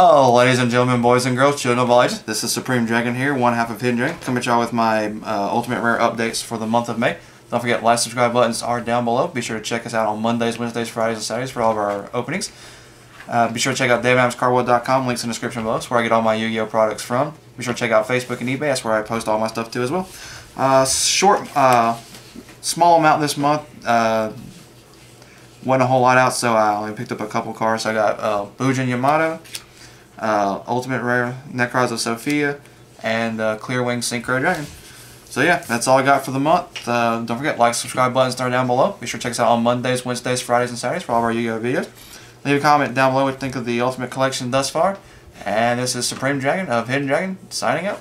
Oh, ladies and gentlemen, boys and girls, children of all ages, this is Supreme Dragon here, one half of Hidden Dragon, coming at y'all with my uh, Ultimate Rare updates for the month of May. Don't forget, like, subscribe buttons are down below. Be sure to check us out on Mondays, Wednesdays, Fridays, and Saturdays for all of our openings. Uh, be sure to check out DaveAdamsCardWorld.com, links in the description below. That's where I get all my Yu-Gi-Oh! products from. Be sure to check out Facebook and eBay, that's where I post all my stuff too as well. Uh, short, uh, small amount this month. Uh, wasn't a whole lot out, so I only picked up a couple cards. I got uh, Bujin Yamato, uh, Ultimate Rare Nekroz of Sophia, and uh, Clear Wing Synchro Dragon. So yeah, that's all I got for the month. Uh, don't forget, like, subscribe buttons are down below. Be sure to check us out on Mondays, Wednesdays, Fridays, and Saturdays for all of our Yu-Gi-Oh! videos. Leave a comment down below what you think of the Ultimate Collection thus far. And this is Supreme Dragon of Hidden Dragon, signing out.